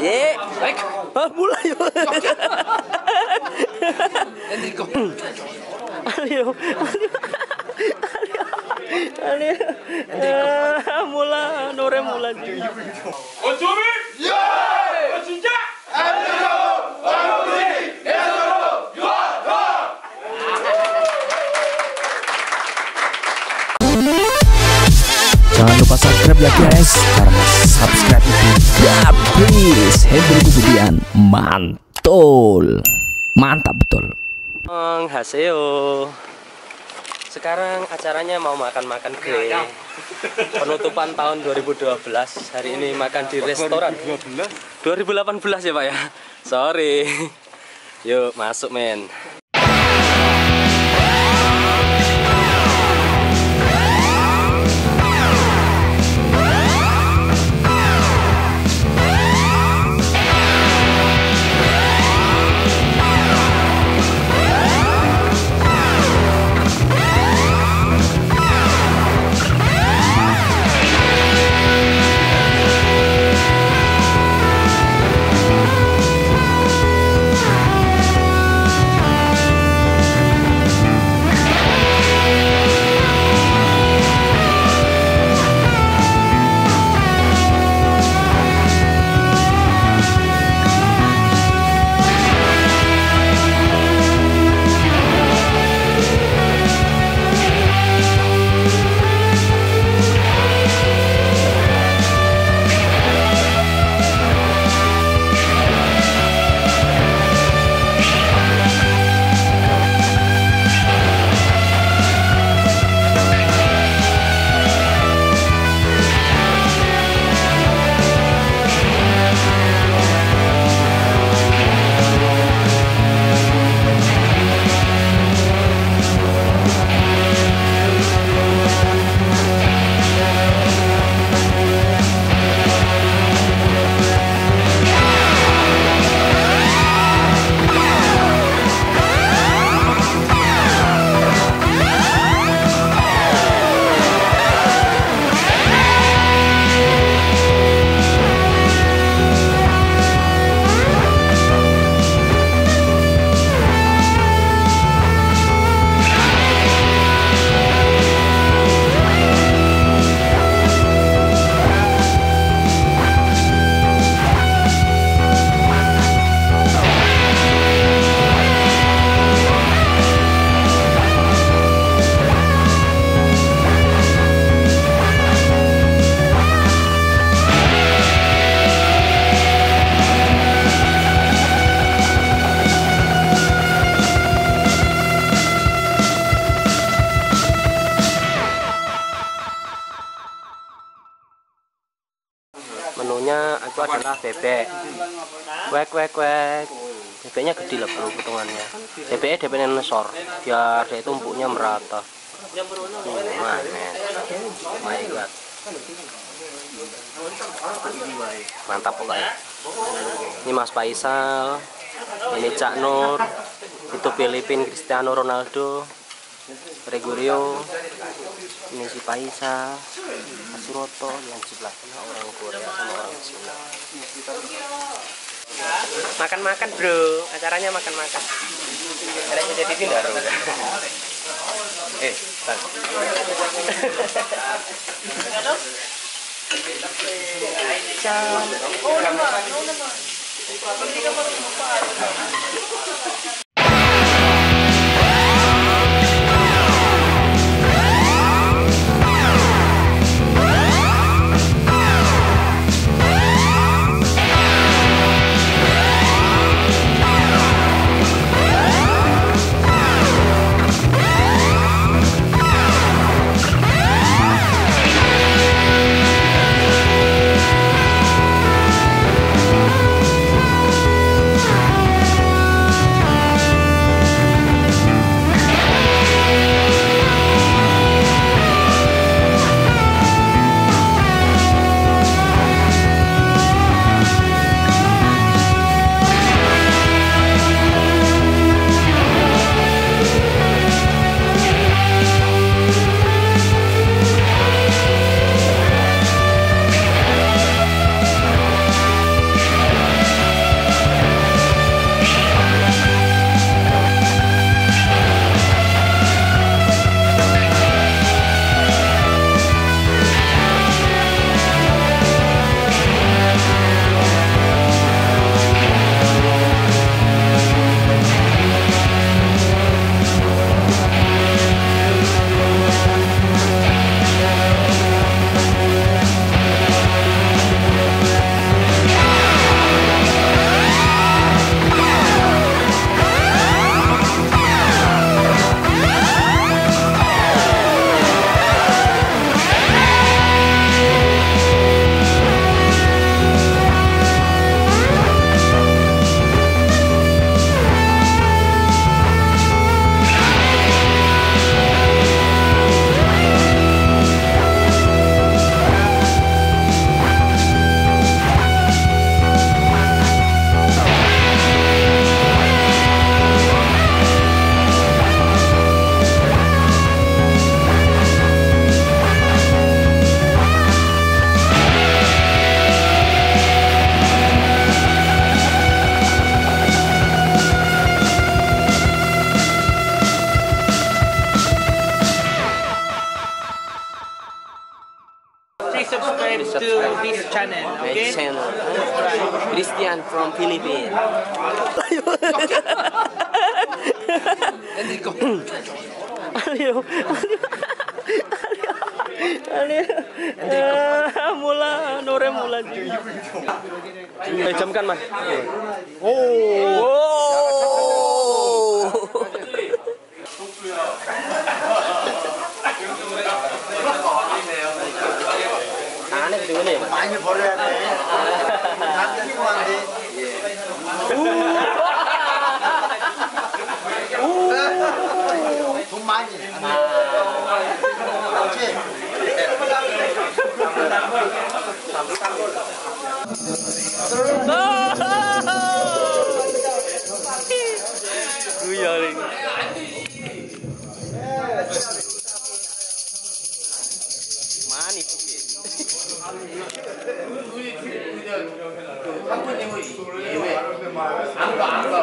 Ye. Baik. Ah, mulai. Enrico. Ayo. Ayo. Ayo. Mula, Nore mula. Ojumi. Ye. Ojija. Ayo. Ojumi. Jangan lupa subscribe ya guys, karena subscribe itu gratis Hendrik kemudian mantul Mantap betul Haseo. Sekarang acaranya mau makan-makan grey. Penutupan tahun 2012. Hari ini makan di restoran. 2018 ya Pak ya. Sorry. Yuk masuk men. Adalah bebek. Wek wek wek bebeknya gede lah bro potongannya. Bebeknya DP nesor biar dia itu merata. Hmm, god mantap pokoknya. Ini Mas Faisal ini Cak Nur itu Filipin Cristiano Ronaldo Gregorio ini si Faisal Suroto yang sebelah orang Korea sama orang Cina makan-makan bro. Acaranya makan-makan. Ada jadi di sini eh bang. Jam. Oh, nama, oh, nama. from Philippines. Ayo. Ayo. Ah, mula, nore mula. Eh, jamkan mas. Oh. Aneh gitu ini. Mas. 많이 버려야 돼. 많이 안 돼. 그야래. 많이 한국님은 예외. 안가 안가.